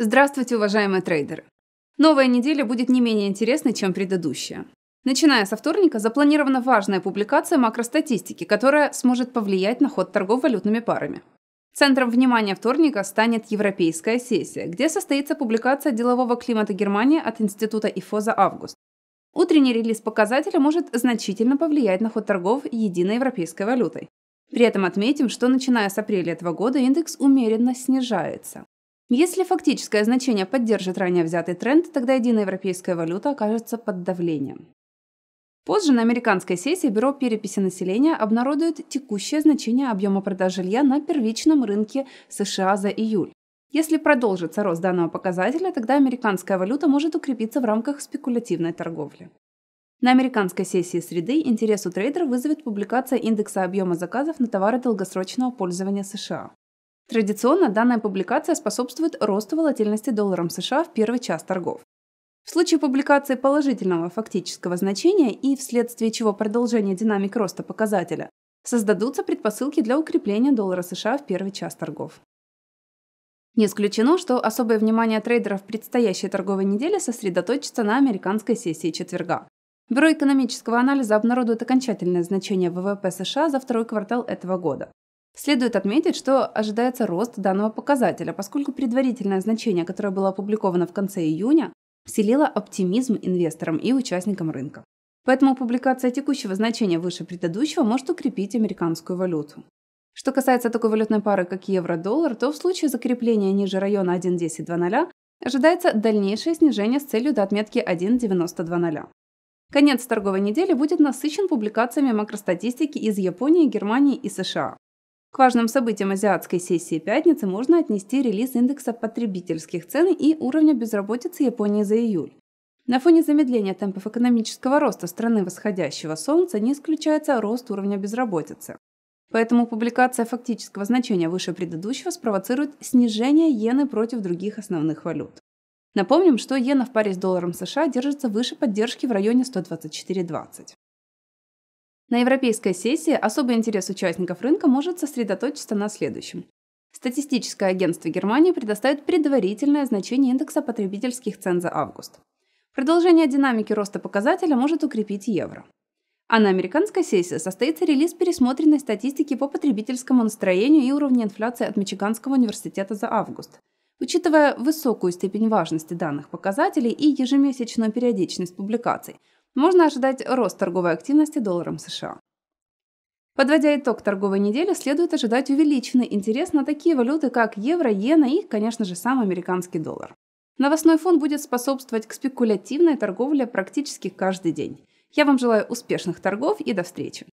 Здравствуйте, уважаемые трейдеры! Новая неделя будет не менее интересной, чем предыдущая. Начиная со вторника запланирована важная публикация макростатистики, которая сможет повлиять на ход торгов валютными парами. Центром внимания вторника станет Европейская сессия, где состоится публикация делового климата Германии от Института ИФО за август. Утренний релиз показателя может значительно повлиять на ход торгов единой европейской валютой. При этом отметим, что начиная с апреля этого года индекс умеренно снижается. Если фактическое значение поддержит ранее взятый тренд, тогда единая европейская валюта окажется под давлением. Позже на американской сессии Бюро переписи населения обнародует текущее значение объема продаж жилья на первичном рынке США за июль. Если продолжится рост данного показателя, тогда американская валюта может укрепиться в рамках спекулятивной торговли. На американской сессии среды интерес у трейдеров вызовет публикация индекса объема заказов на товары долгосрочного пользования США. Традиционно данная публикация способствует росту волатильности долларом США в первый час торгов. В случае публикации положительного фактического значения и вследствие чего продолжения динамик роста показателя создадутся предпосылки для укрепления доллара США в первый час торгов. Не исключено, что особое внимание трейдеров предстоящей торговой неделе сосредоточится на американской сессии четверга. Бюро экономического анализа обнародует окончательное значение ВВП США за второй квартал этого года. Следует отметить, что ожидается рост данного показателя, поскольку предварительное значение, которое было опубликовано в конце июня, вселило оптимизм инвесторам и участникам рынка. Поэтому публикация текущего значения выше предыдущего может укрепить американскую валюту. Что касается такой валютной пары, как евро-доллар, то в случае закрепления ниже района 1.1020 ожидается дальнейшее снижение с целью до отметки 1.9200. Конец торговой недели будет насыщен публикациями макростатистики из Японии, Германии и США. К важным событиям азиатской сессии пятницы можно отнести релиз индекса потребительских цен и уровня безработицы Японии за июль. На фоне замедления темпов экономического роста страны восходящего солнца не исключается рост уровня безработицы. Поэтому публикация фактического значения выше предыдущего спровоцирует снижение иены против других основных валют. Напомним, что иена в паре с долларом США держится выше поддержки в районе 124.20. На европейской сессии особый интерес участников рынка может сосредоточиться на следующем. Статистическое агентство Германии предоставит предварительное значение индекса потребительских цен за август. Продолжение динамики роста показателя может укрепить евро. А на американской сессии состоится релиз пересмотренной статистики по потребительскому настроению и уровню инфляции от Мичиганского университета за август. Учитывая высокую степень важности данных показателей и ежемесячную периодичность публикаций, можно ожидать рост торговой активности долларом США. Подводя итог торговой недели, следует ожидать увеличенный интерес на такие валюты, как евро, иена и, конечно же, сам американский доллар. Новостной фон будет способствовать к спекулятивной торговле практически каждый день. Я вам желаю успешных торгов и до встречи!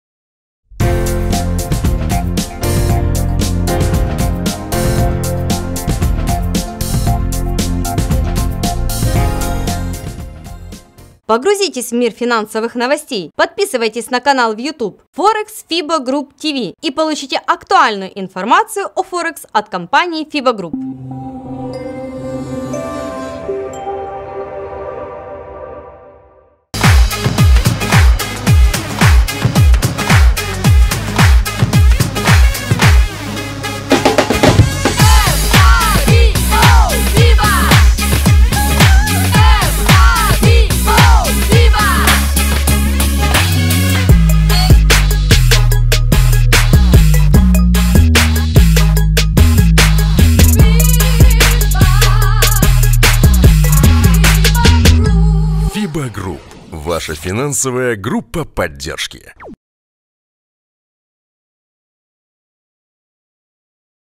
Погрузитесь в мир финансовых новостей. Подписывайтесь на канал в YouTube Forex FIBA Group TV и получите актуальную информацию о Форекс от компании FIBA Group. Ваша финансовая группа поддержки.